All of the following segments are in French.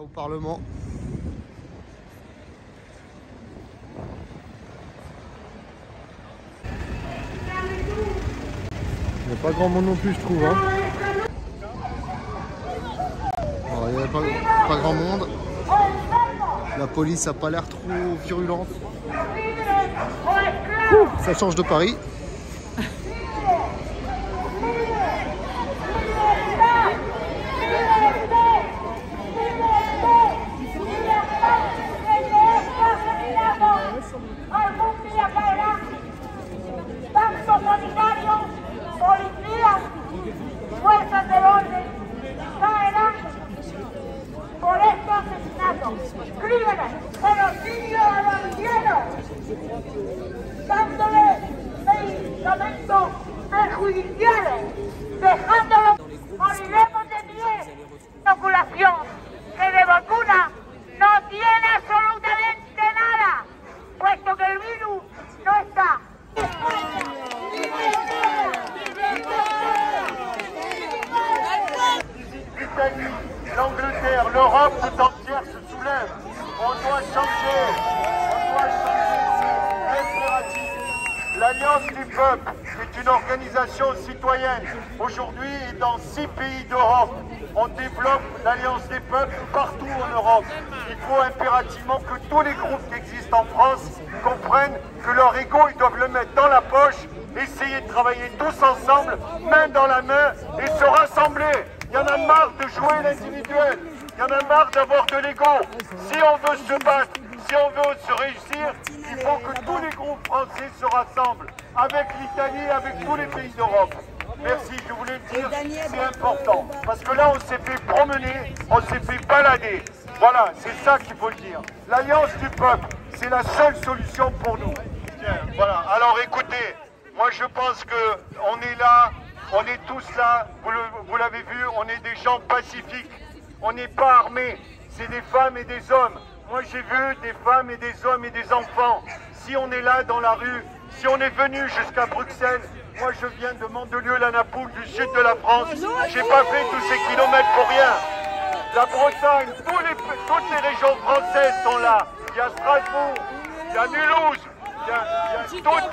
au Parlement. Il n'y a pas grand monde non plus, je trouve. Hein. Il n'y a pas, grand monde. La police n'a pas l'air trop virulente. Ça change de Paris. Perjudiciales, dejándolos de pie. Inoculación que de vacuna no tiene absolutamente nada, puesto que el virus no está. l'Angleterre, l'Europe tout entière se soulève. On doit changer. On doit changer. L'Alliance du peuple une organisation citoyenne. Aujourd'hui, dans six pays d'Europe, on développe l'Alliance des peuples partout en Europe. Il faut impérativement que tous les groupes qui existent en France comprennent que leur ego, ils doivent le mettre dans la poche, essayer de travailler tous ensemble, main dans la main, et se rassembler. Il y en a marre de jouer l'individuel. Il y en a marre d'avoir de l'ego. Si on veut se battre, si on veut se réussir, il faut que tous les groupes français se rassemblent avec l'Italie, avec tous les pays d'Europe. Merci, je voulais le dire, c'est important. Parce que là, on s'est fait promener, on s'est fait balader. Voilà, c'est ça qu'il faut dire. L'alliance du peuple, c'est la seule solution pour nous. Voilà. Alors écoutez, moi je pense que on est là, on est tous là, vous l'avez vu, on est des gens pacifiques. On n'est pas armés, c'est des femmes et des hommes. Moi j'ai vu des femmes et des hommes et des enfants. Si on est là dans la rue, si on est venu jusqu'à Bruxelles, moi je viens de Mandelieu-la-Napoule, du sud de la France, j'ai pas fait tous ces kilomètres pour rien. La Bretagne, tous les- toutes les régions françaises sont là. Il y a Strasbourg, il y a Mulhouse, il y a, il y a toutes,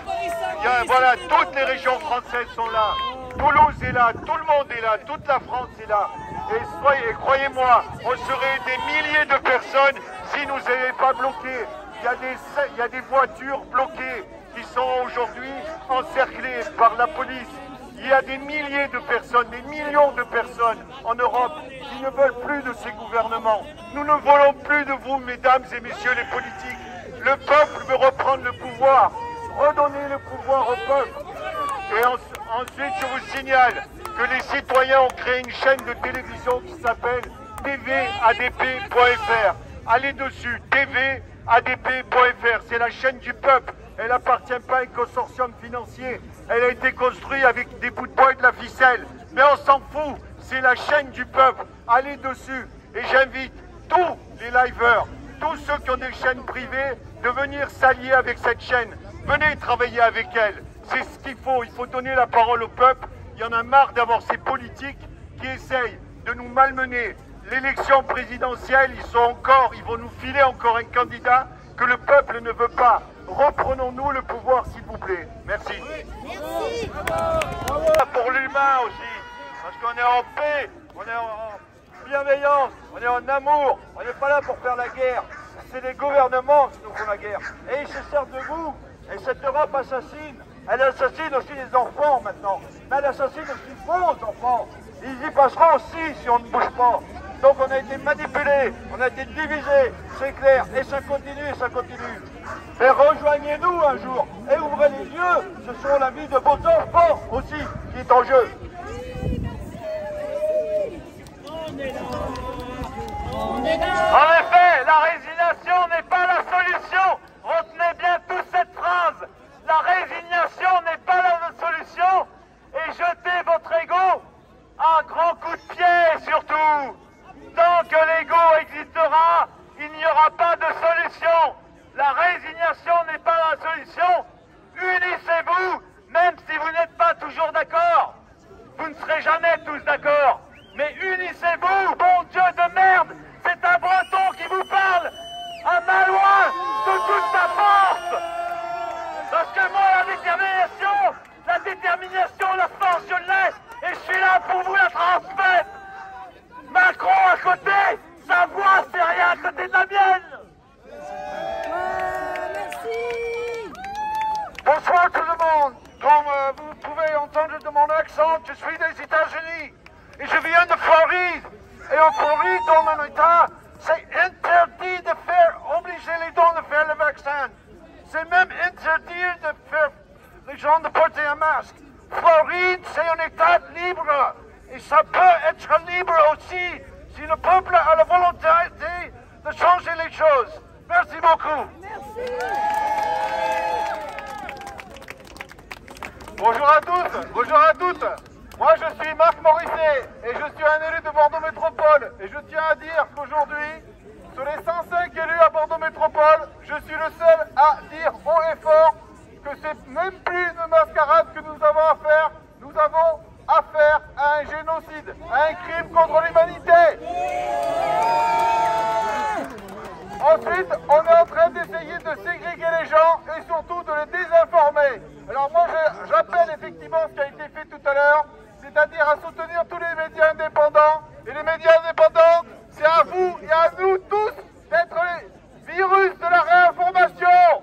il y a- voilà, toutes les régions françaises sont là. Toulouse est là, tout le monde est là, toute la France est là. Et soyez, croyez-moi, on serait des milliers de personnes si nous n'avions pas bloqué. Il y, a des, il y a des voitures bloquées aujourd'hui encerclées par la police. Il y a des milliers de personnes, des millions de personnes en Europe qui ne veulent plus de ces gouvernements. Nous ne voulons plus de vous, mesdames et messieurs les politiques. Le peuple veut reprendre le pouvoir. Redonner le pouvoir au peuple. Et en- ensuite, je vous signale que les citoyens ont créé une chaîne de télévision qui s'appelle tvadp.fr. Allez dessus, tvadp.fr. C'est la chaîne du peuple. Elle n'appartient pas à un consortium financier. Elle a été construite avec des bouts de bois et de la ficelle. Mais on s'en fout. C'est la chaîne du peuple. Allez dessus. Et j'invite tous les liveurs, tous ceux qui ont des chaînes privées, de venir s'allier avec cette chaîne. Venez travailler avec elle. C'est ce qu'il faut. Il faut donner la parole au peuple. Il y en a marre d'avoir ces politiques qui essayent de nous malmener. L'élection présidentielle, ils sont encore, ils vont nous filer encore un candidat que le peuple ne veut pas. Reprenons-nous le pouvoir, s'il vous plaît. Merci. Pour l'humain aussi, parce qu'on est en paix, on est en bienveillance, on est en amour, on n'est pas là pour faire la guerre. C'est les gouvernements qui nous font la guerre. Et ils se servent de vous. Et cette Europe assassine. Elle assassine aussi les enfants maintenant. Mais elle assassine aussi vos enfants. Ils y passeront aussi si on ne bouge pas. Donc on a été manipulés, on a été divisés, c'est clair, et ça continue, et ça continue. Mais rejoignez-nous un jour et ouvrez les yeux, ce sont la vie de vos enfants aussi qui est en jeu. En effet, la résignation n'est pas la solution. Retenez bien toute cette phrase. La résignation n'est pas la solution. Et jetez votre ego à grands coups de pied surtout. Tant que l'ego existera, il n'y aura pas de solution. La résignation n'est pas la solution. Unissez-vous, même si vous n'êtes pas toujours d'accord. Vous ne serez jamais tous d'accord. Mais unissez-vous, bon Dieu de merde, c'est un bras c'était de la mienne Bonsoir tout le monde. Comme euh, vous pouvez entendre de mon accent, je suis des États-Unis et je viens de Floride. Et en Floride, dans mon État, c'est interdit de faire, obliger les gens de faire le vaccin. C'est même interdit de faire les gens de porter un masque. Floride, c'est un État libre. Et ça peut être libre aussi si le peuple a la volonté de changer les choses. Merci beaucoup. Bonjour à tous, bonjour à toutes. Moi je suis Marc Morisset et je suis un élu de Bordeaux Métropole. Et je tiens à dire qu'aujourd'hui, sur les 105 élus à Bordeaux Métropole, je suis le seul à dire haut et fort que c'est même plus une mascarade que nous avons à faire. Nous avons affaire à un génocide, à un crime contre l'humanité. Ensuite, on est en train d'essayer de ségréguer les gens et surtout de les désinformer. Alors moi, j'appelle effectivement ce qui a été fait tout à l'heure, c'est-à-dire à soutenir tous les médias indépendants. Et les médias indépendants, c'est à vous et à nous tous d'être les virus de la réinformation.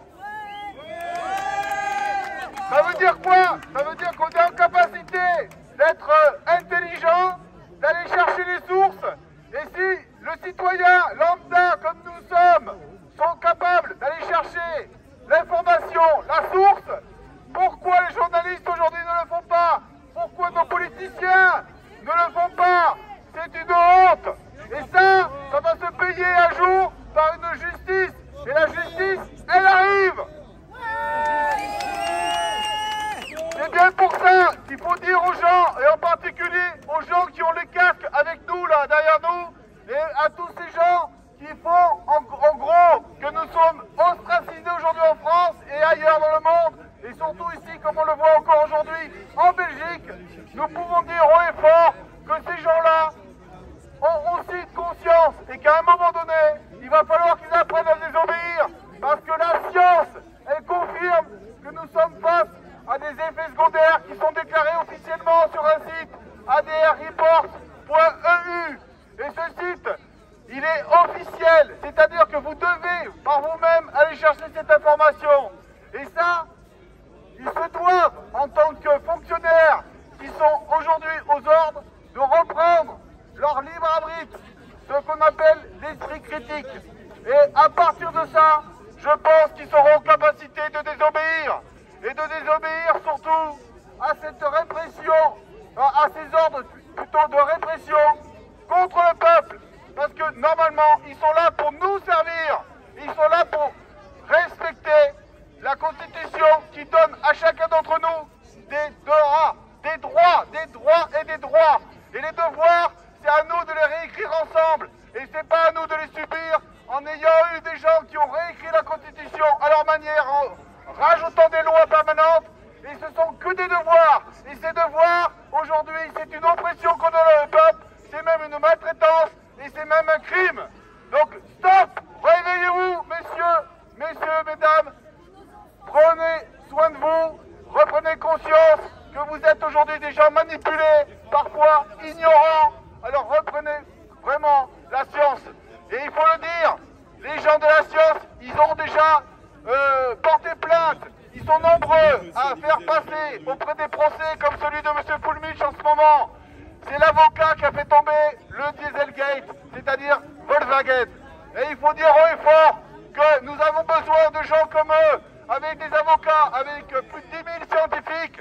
Ça veut dire quoi? Ça veut dire qu'on est en capacité d'être intelligent, d'aller chercher les sources. Et si le citoyen lambda comme nous sommes sont capables d'aller chercher l'information, la source, pourquoi les journalistes aujourd'hui ne le font pas? Pourquoi nos politiciens ne le font pas? C'est une honte Et ça, ça va se payer un jour par une justice. Et la justice, elle arrive C'est bien pour ça qu'il faut dire aux gens, et en particulier aux gens qui ont les casques avec nous, là, derrière nous, et à tous ces gens qui font, en, gros, que nous sommes ostracisés aujourd'hui en France et ailleurs dans le monde, et surtout ici, comme on le voit encore aujourd'hui, en Belgique, nous pouvons dire haut et fort que ces gens-là ont aussi conscience et qu'à un moment donné, il va falloir qu'ils apprennent à désobéir, parce que la science, elle confirme que nous sommes face à des effets secondaires qui sont déclarés officiellement sur un site adrreport.eu. Et ce site, il est officiel, c'est-à-dire que vous devez par vous-même aller chercher cette information. Et ça, ils se doivent, en tant que fonctionnaires qui sont aujourd'hui aux ordres, de reprendre leur libre arbitre, ce qu'on appelle l'esprit critique. Et à partir de ça, je pense qu'ils seront en capacité de désobéir et de désobéir surtout à cette répression, à ces ordres plutôt de répression contre le peuple. Parce que normalement, ils sont là pour nous servir. Ils sont là pour respecter la Constitution qui donne à chacun d'entre nous des droits, des droits, des droits et des droits. Et les devoirs, c'est à nous de les réécrire ensemble. Et c'est pas à nous de les subir en ayant eu des gens qui ont réécrit la Constitution à leur manière, rajoutant des lois permanentes, et ce sont que des devoirs. Et ces devoirs, aujourd'hui, c'est une oppression contre le peuple, c'est même une maltraitance, et c'est même un crime. Donc, stop Réveillez-vous, messieurs, messieurs, mesdames. Prenez soin de vous, reprenez conscience que vous êtes aujourd'hui des gens manipulés, parfois ignorants. Alors reprenez vraiment Et il faut le dire, les gens de la science, ils ont déjà euh, porté plainte. Ils sont nombreux à faire passer auprès des procès comme celui de M. Fulmich en ce moment. C'est l'avocat qui a fait tomber le Dieselgate, c'est-à-dire Volkswagen. Et il faut dire haut et fort que nous avons besoin de gens comme eux, avec des avocats, avec plus de 10 000 scientifiques,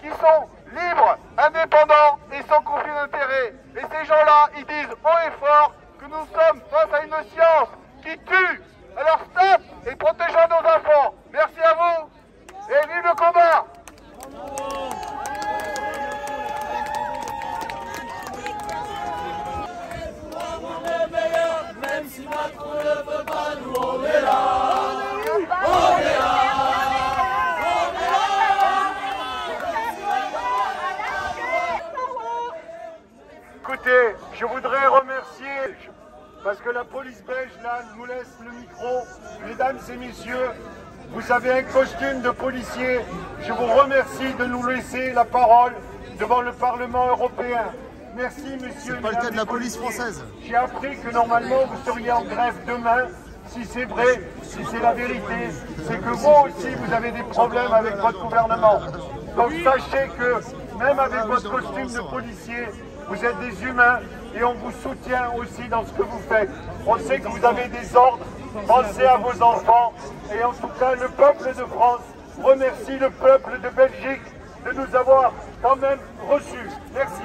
qui sont libres, indépendants et sans conflit d'intérêt. Et ces gens-là, ils disent haut et fort que nous sommes face à une science qui tue. Alors stop et protégeons nos enfants. Merci à vous et vive le combat même si Macron ne veut pas, nous on est là. On est là. Écoutez, je voudrais remercier, parce que la police belge, là, nous laisse le micro. Mesdames et messieurs, vous avez un costume de policier. Je vous remercie de nous laisser la parole devant le Parlement européen. Merci, monsieur. C'est pas le cas de la police française. J'ai appris que normalement vous seriez en grève demain. Si c'est vrai, si c'est la vérité, c'est que vous aussi vous avez des problèmes avec votre gouvernement. Donc sachez que même avec votre costume de policier, vous êtes des humains et on vous soutient aussi dans ce que vous faites. On sait que vous avez des ordres, pensez à vos enfants et en tout cas le peuple de France remercie le peuple de Belgique de nous avoir quand même reçus. Merci.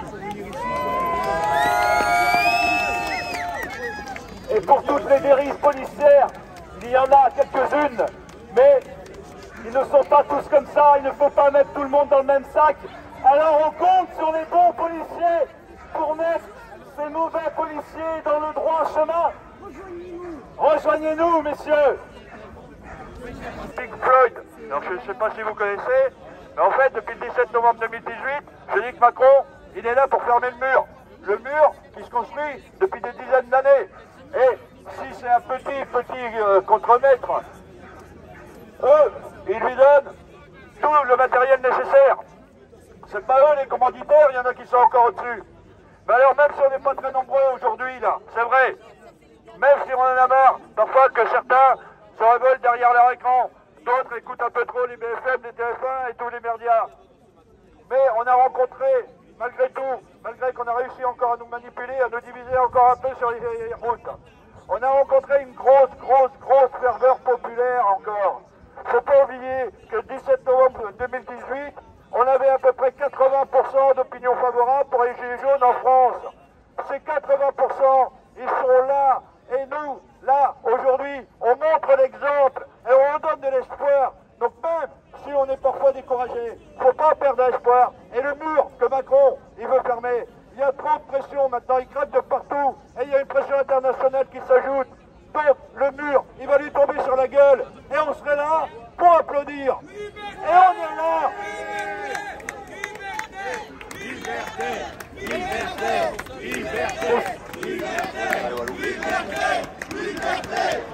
Et pour toutes les dérives policières, il y en a quelques-unes, mais ils ne sont pas tous comme ça, il ne faut pas mettre tout le monde dans le même sac. Alors on compte sur les bons policiers pour mettre ces mauvais policiers dans le droit chemin. Rejoignez-nous, messieurs. Pink Floyd, alors je ne sais pas si vous connaissez, mais en fait depuis le 17 novembre 2018, je dis que Macron, il est là pour fermer le mur. Le mur qui se construit depuis des dizaines d'années. Et si c'est un petit, petit euh, contremaître, eux, ils lui donnent tout le matériel nécessaire. C'est pas eux les commanditaires, il y en a qui sont encore au-dessus. Mais alors même si on n'est pas très nombreux aujourd'hui là, c'est vrai, même si on en a marre, parfois que certains se révoltent derrière leur écran, d'autres écoutent un peu trop les BFM, les TF1 et tous les médias. Mais on a rencontré, malgré tout, malgré qu'on a réussi encore à nous manipuler, à nous diviser encore un peu sur les routes, on a rencontré une grosse, grosse, grosse ferveur populaire encore. Faut pas oublier que le 17 novembre 2018, on avait à peu près 80% d'opinion favorable pour les Gilets jaunes en France. Ces 80%, ils sont là. Et nous, là, aujourd'hui, on montre l'exemple et on donne de l'espoir. Donc même si on est parfois découragé, il ne faut pas perdre l'espoir. Et le mur que Macron, il veut fermer, il y a trop de pression maintenant, il craque de partout. Et il y a une pression internationale qui s'ajoute. Donc le mur, il va lui tomber sur la gueule. Et on serait là pour applaudir. Et on est là. Concernant les loupés, Liberté, liberté, liberté, liberté,